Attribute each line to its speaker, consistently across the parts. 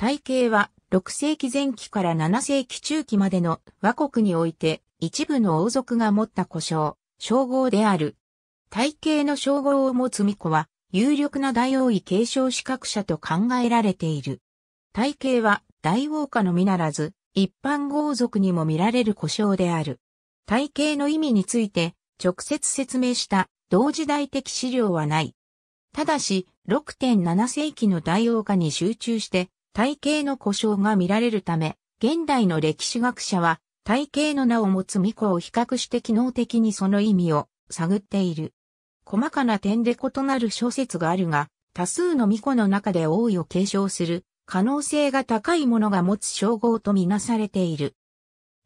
Speaker 1: 体型は6世紀前期から7世紀中期までの和国において一部の王族が持った故障、称号である。体系の称号を持つ巫女は有力な大王位継承資格者と考えられている。体系は大王家のみならず一般豪族にも見られる故障である。体系の意味について直接説明した同時代的資料はない。ただし6.7世紀の大王家に集中して体系の故障が見られるため、現代の歴史学者は体系の名を持つ巫女を比較して機能的にその意味を探っている。細かな点で異なる諸説があるが、多数の巫女の中で王位を継承する可能性が高いものが持つ称号とみなされている。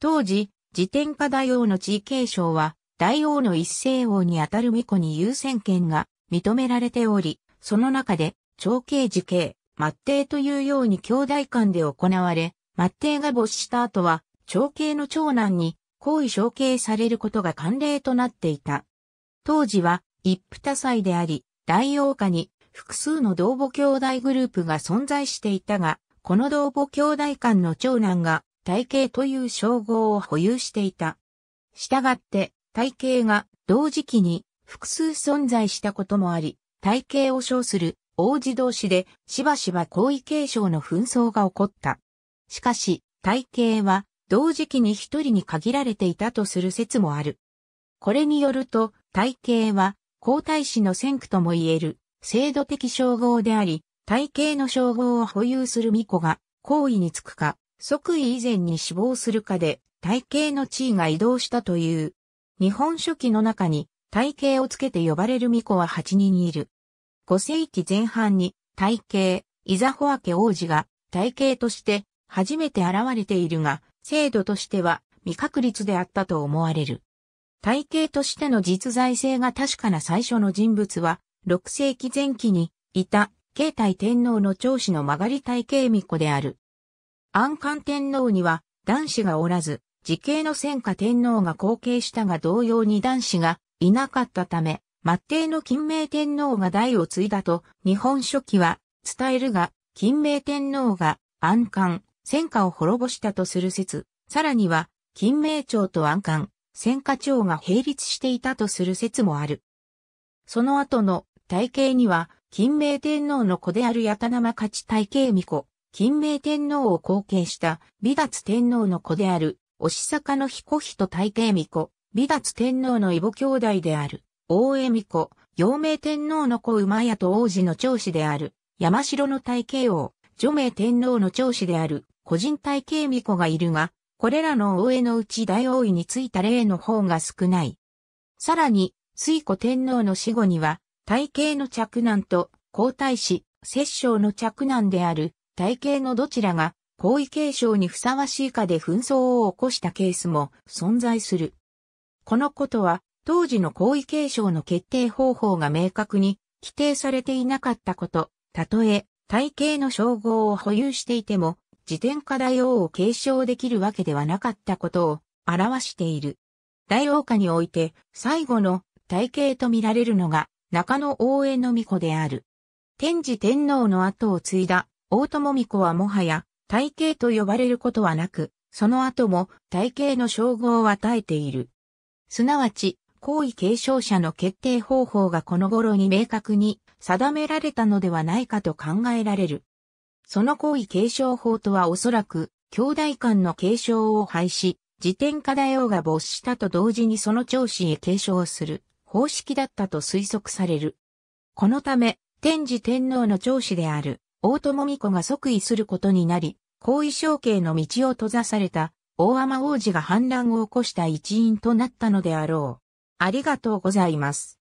Speaker 1: 当時、自天下大王の地位継承は、大王の一世王にあたる巫女に優先権が認められており、その中で、長兄時系、末帝というように兄弟間で行われ、末帝が没した後は、長兄の長男に、皇位承継されることが慣例となっていた。当時は、一夫多妻であり、大王家に複数の同母兄弟グループが存在していたが、この同母兄弟間の長男が体系という称号を保有していた。したがって、体系が同時期に複数存在したこともあり、体系を称する王子同士でしばしば皇位継承の紛争が起こった。しかし、体系は同時期に一人に限られていたとする説もある。これによると、体系は皇太子の先駆とも言える制度的称号であり、体系の称号を保有する巫女が皇位につくか、即位以前に死亡するかで体系の地位が移動したという。日本書紀の中に体系をつけて呼ばれる巫女は8人いる。5世紀前半に体系、イザホア家王子が体系として初めて現れているが、制度としては未確立であったと思われる。体系としての実在性が確かな最初の人物は、6世紀前期にいた、慶太天皇の長子の曲がり体系巫女である。安漢天皇には男子がおらず、時系の戦火天皇が後継したが同様に男子がいなかったため、末帝の金明天皇が代を継いだと日本書紀は伝えるが、金明天皇が安漢、戦火を滅ぼしたとする説、さらには金明朝と安漢、戦火朝が並立していたとする説もある。その後の体系には、金明天皇の子である八田生勝体系巫女、金明天皇を後継した美達天皇の子である、押坂の彦人体系巫女、美達天皇の異母兄弟である、大江巫女、陽明天皇の子馬屋と王子の長子である、山城の体系王、除明天皇の長子である、個人体系巫女がいるが、これらの王へのうち大王位についた例の方が少ない。さらに、水古天皇の死後には、体系の着男と皇太子、摂政の着男である体系のどちらが皇位継承にふさわしいかで紛争を起こしたケースも存在する。このことは、当時の皇位継承の決定方法が明確に規定されていなかったこと、たとえ体系の称号を保有していても、自転下大王を継承できるわけではなかったことを表している。大王家において最後の体系と見られるのが中野大江の巫女である。天智天皇の後を継いだ大友巫女はもはや体系と呼ばれることはなく、その後も体系の称号を与えている。すなわち、皇位継承者の決定方法がこの頃に明確に定められたのではないかと考えられる。その行為継承法とはおそらく、兄弟間の継承を廃止、自天下大王が没したと同時にその長子へ継承する方式だったと推測される。このため、天智天皇の長子である大友美子が即位することになり、皇位承継の道を閉ざされた大天王子が反乱を起こした一因となったのであろう。ありがとうございます。